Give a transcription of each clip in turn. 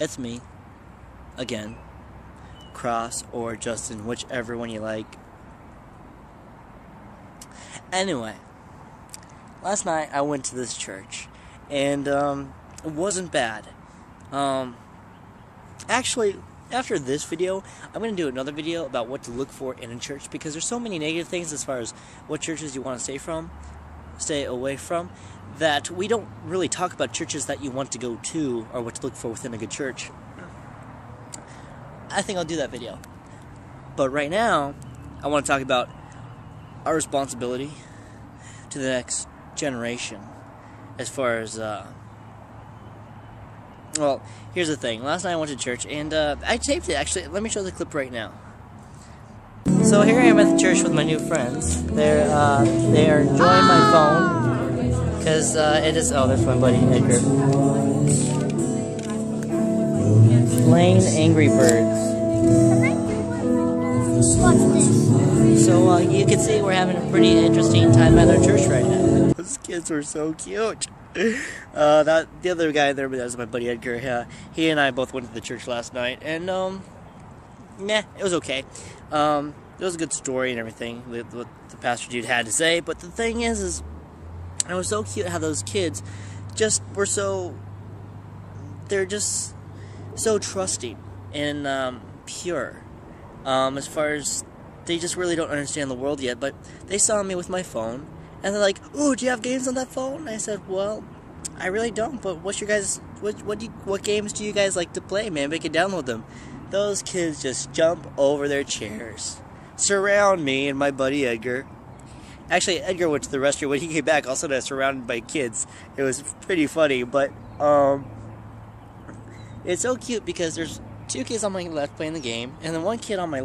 It's me. Again. Cross or Justin, whichever one you like. Anyway, last night I went to this church, and um, it wasn't bad. Um, actually, after this video, I'm going to do another video about what to look for in a church because there's so many negative things as far as what churches you want to stay from, stay away from, that we don't really talk about churches that you want to go to or what to look for within a good church. I think I'll do that video. But right now, I want to talk about our responsibility to the next generation as far as uh, well here's the thing last night i went to church and uh, i taped it actually let me show the clip right now so here i am at the church with my new friends they're uh, they are enjoying my phone because uh, it is oh there's my buddy edgar playing angry birds so uh, you can see we're having a pretty interesting time at our church right now. Those kids were so cute. Uh, that the other guy there, that was my buddy Edgar. Yeah, he and I both went to the church last night, and um, nah, it was okay. Um, it was a good story and everything what the pastor dude had to say. But the thing is, is it was so cute how those kids just were so. They're just so trusting and um, pure. Um, as far as they just really don't understand the world yet, but they saw me with my phone, and they're like, "Oh, do you have games on that phone?" And I said, "Well, I really don't. But what's your guys? What what do you, what games do you guys like to play, man? We can download them." Those kids just jump over their chairs, surround me and my buddy Edgar. Actually, Edgar went to the restroom when he came back. all Also, I surrounded by kids. It was pretty funny, but um, it's so cute because there's two kids on my left playing the game, and then one kid on my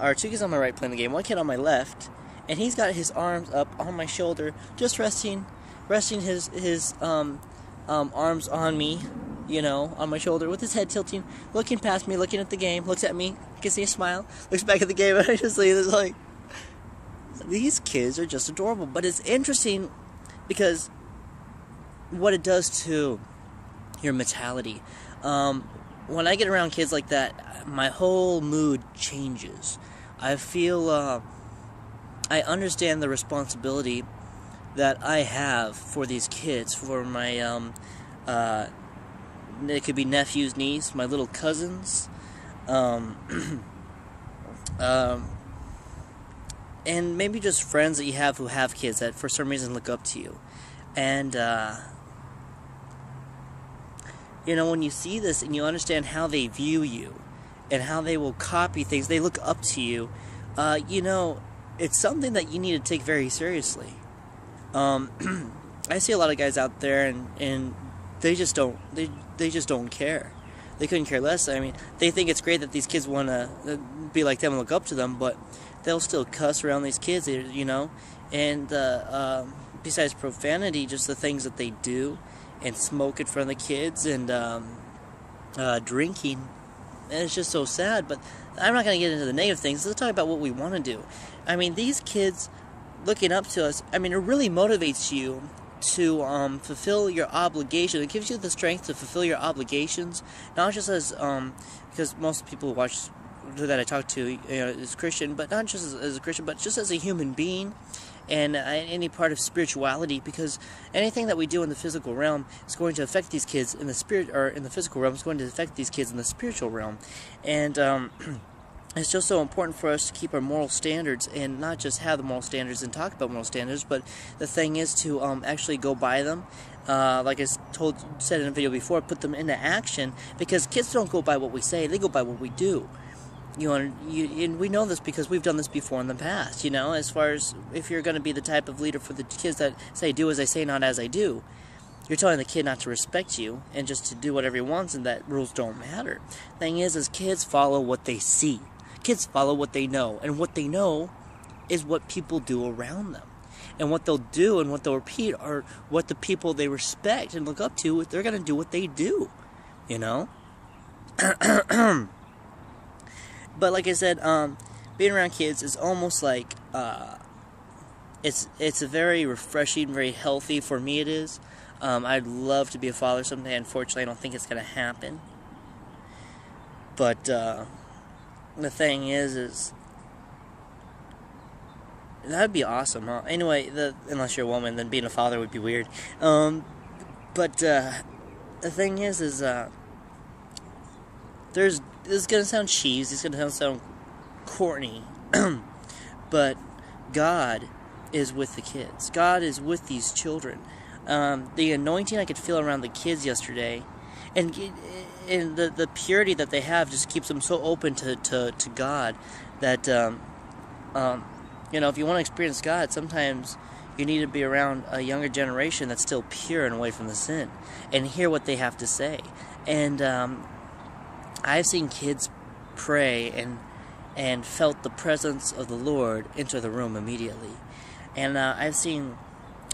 or two kids on my right playing the game, one kid on my left, and he's got his arms up on my shoulder, just resting, resting his his um, um, arms on me, you know, on my shoulder, with his head tilting, looking past me, looking at the game, looks at me, can see a smile, looks back at the game, and I just see this like, these kids are just adorable. But it's interesting because what it does to your mentality. Um, when I get around kids like that, my whole mood changes. I feel uh, I understand the responsibility that I have for these kids, for my um, uh, it could be nephews, niece, my little cousins, um, um, and maybe just friends that you have who have kids that for some reason look up to you, and. Uh, you know, when you see this and you understand how they view you, and how they will copy things. They look up to you. Uh, you know, it's something that you need to take very seriously. Um, I see a lot of guys out there, and, and they just don't they they just don't care. They couldn't care less. I mean, they think it's great that these kids want to uh, be like them and look up to them, but they'll still cuss around these kids, you know. And uh, um, besides profanity, just the things that they do, and smoke in front of the kids, and um, uh, drinking and it's just so sad. But I'm not going to get into the negative things. Let's talk about what we want to do. I mean, these kids looking up to us. I mean, it really motivates you to um, fulfill your obligation. It gives you the strength to fulfill your obligations, not just as um, because most people watch that I talk to you know, is Christian, but not just as, as a Christian, but just as a human being and uh, any part of spirituality because anything that we do in the physical realm is going to affect these kids in the spirit or in the physical realm is going to affect these kids in the spiritual realm and um, it's just so important for us to keep our moral standards and not just have the moral standards and talk about moral standards but the thing is to um, actually go by them uh, like I told said in a video before, put them into action because kids don't go by what we say; they go by what we do you know, you, and we know this because we've done this before in the past. You know, as far as if you're going to be the type of leader for the kids that say "do as I say, not as I do," you're telling the kid not to respect you and just to do whatever he wants, and that rules don't matter. Thing is, is kids follow what they see. Kids follow what they know, and what they know is what people do around them. And what they'll do and what they'll repeat are what the people they respect and look up to. They're going to do what they do. You know. But like I said, um, being around kids is almost like uh, it's it's a very refreshing, very healthy. For me, it is. Um, I'd love to be a father someday. Unfortunately, I don't think it's gonna happen. But uh, the thing is, is that'd be awesome, huh? Anyway, the unless you're a woman, then being a father would be weird. Um, but uh, the thing is, is uh, there's this is gonna sound cheesy. It's gonna sound corny, but God is with the kids. God is with these children. Um, the anointing I could feel around the kids yesterday, and and the the purity that they have just keeps them so open to to, to God that um, um, you know if you want to experience God, sometimes you need to be around a younger generation that's still pure and away from the sin, and hear what they have to say. And um, I've seen kids pray and and felt the presence of the Lord enter the room immediately. And uh, I've seen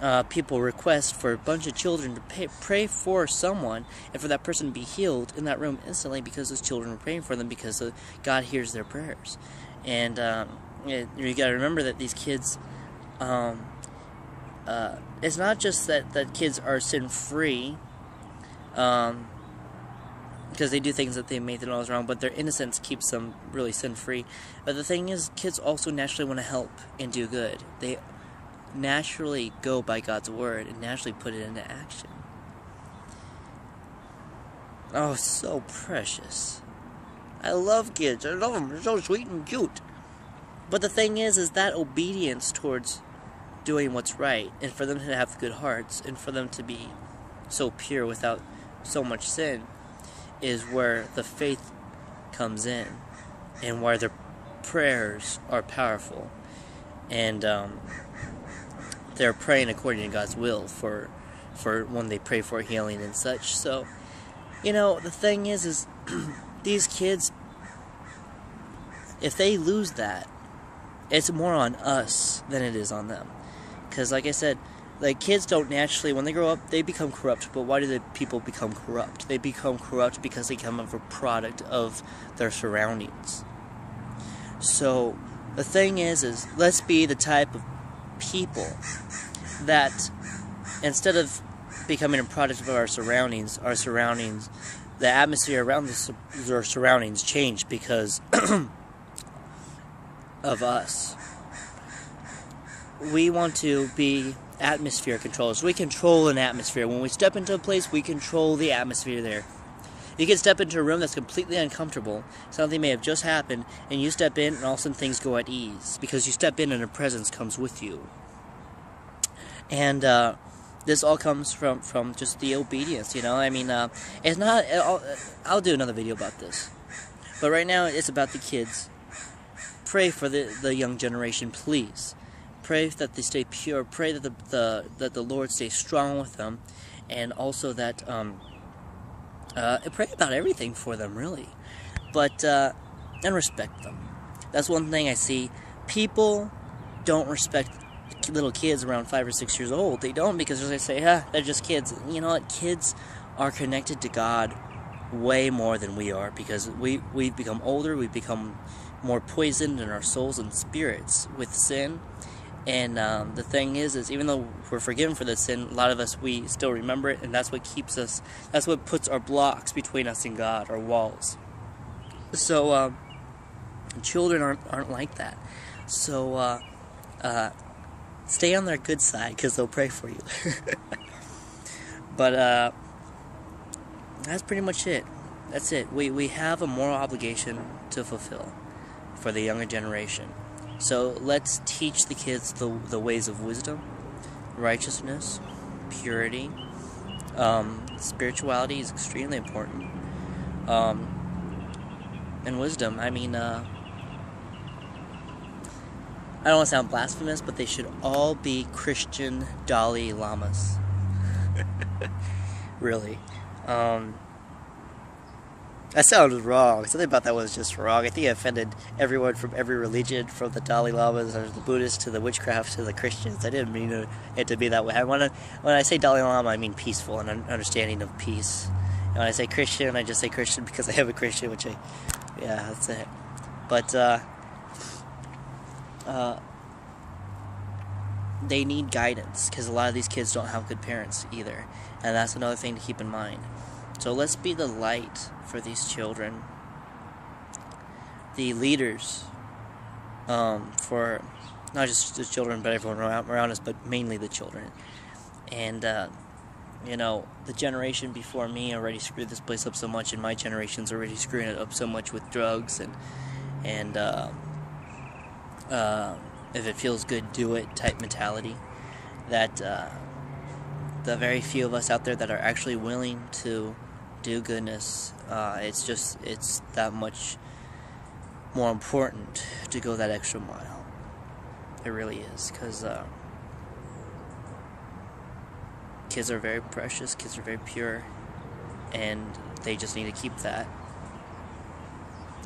uh, people request for a bunch of children to pay, pray for someone and for that person to be healed in that room instantly because those children are praying for them because God hears their prayers. And um, it, you got to remember that these kids, um, uh, it's not just that, that kids are sin free. Um, because they do things that they may think is wrong, but their innocence keeps them really sin free. But the thing is, kids also naturally want to help and do good. They naturally go by God's word and naturally put it into action. Oh, so precious. I love kids. I love them. They're so sweet and cute. But the thing is, is that obedience towards doing what's right, and for them to have good hearts, and for them to be so pure without so much sin, is where the faith comes in, and where their prayers are powerful, and um, they're praying according to God's will for for when they pray for healing and such. So, you know, the thing is, is these kids, if they lose that, it's more on us than it is on them. Because, like I said, like kids don't naturally when they grow up they become corrupt but why do the people become corrupt they become corrupt because they come of a product of their surroundings so the thing is is let's be the type of people that instead of becoming a product of our surroundings, our surroundings, the atmosphere around the, our surroundings change because of us. We want to be atmosphere controllers. We control an atmosphere. When we step into a place, we control the atmosphere there. You can step into a room that's completely uncomfortable, something may have just happened, and you step in, and all of a sudden things go at ease because you step in and a presence comes with you. And uh, this all comes from from just the obedience, you know. I mean, uh, it's not. I'll, I'll do another video about this, but right now it's about the kids. Pray for the the young generation, please. Pray that they stay pure. Pray that the, the that the Lord stays strong with them, and also that um, uh, pray about everything for them, really. But, uh, and respect them. That's one thing I see. People don't respect little kids around five or six years old. They don't because they say, ah, they're just kids. You know what? Kids are connected to God way more than we are because we, we've become older, we've become more poisoned in our souls and spirits with sin and um, the thing is, is even though we're forgiven for this sin, a lot of us we still remember it, and that's what keeps us. That's what puts our blocks between us and God, our walls. So um, children aren't aren't like that. So uh, uh, stay on their good side because they'll pray for you. but uh, that's pretty much it. That's it. We we have a moral obligation to fulfill for the younger generation. So let's teach the kids the, the ways of wisdom, righteousness, purity. Um, spirituality is extremely important. Um, and wisdom, I mean, uh, I don't want to sound blasphemous, but they should all be Christian Dalai Lamas. really. Um, that sounded wrong. Something about that was just wrong. I think I offended everyone from every religion, from the Dalai Lamas or the Buddhists to the witchcraft to the Christians. I didn't mean it to be that way. I wanna, when I say Dalai Lama, I mean peaceful and understanding of peace. And when I say Christian, I just say Christian because I have a Christian, which I, yeah, that's it. But uh, uh, they need guidance because a lot of these kids don't have good parents either, and that's another thing to keep in mind. So let's be the light for these children the leaders um, for not just the children, but everyone around, us, but mainly the children. And, uh, you know, the generation before me already screwed this place up so much, and my generation's already screwing it up so much with drugs and, and, uh, uh, if it feels good, do it type mentality. That, uh, the very few of us out there that are actually willing to do goodness, uh, it's just, it's that much more important to go that extra mile. It really is, because uh, kids are very precious, kids are very pure, and they just need to keep that.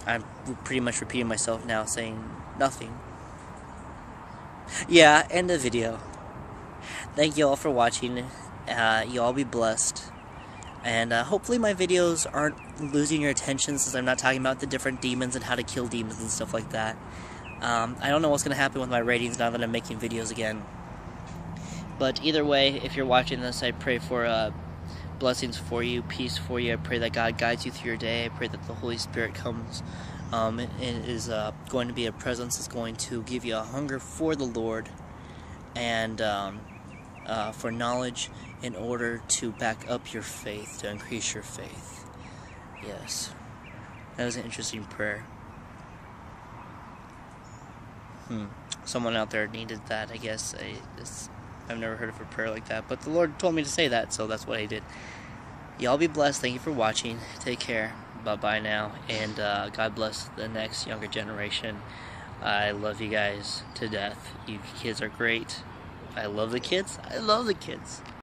I'm pretty much repeating myself now, saying nothing. Yeah, end the video. Thank you all for watching. Uh, you all be blessed. And uh, hopefully my videos aren't losing your attention since I'm not talking about the different demons and how to kill demons and stuff like that. Um, I don't know what's going to happen with my ratings now that I'm making videos again. But either way, if you're watching this, I pray for uh, blessings for you, peace for you. I pray that God guides you through your day. I pray that the Holy Spirit comes um, and is uh, going to be a presence that's going to give you a hunger for the Lord and um, uh, for knowledge in order to back up your faith, to increase your faith. Yes. That was an interesting prayer. Hmm. Someone out there needed that, I guess. I, I've never heard of a prayer like that, but the Lord told me to say that, so that's what I did. Y'all be blessed. Thank you for watching. Take care. Bye bye now. And uh, God bless the next younger generation. I love you guys to death. You kids are great. I love the kids. I love the kids.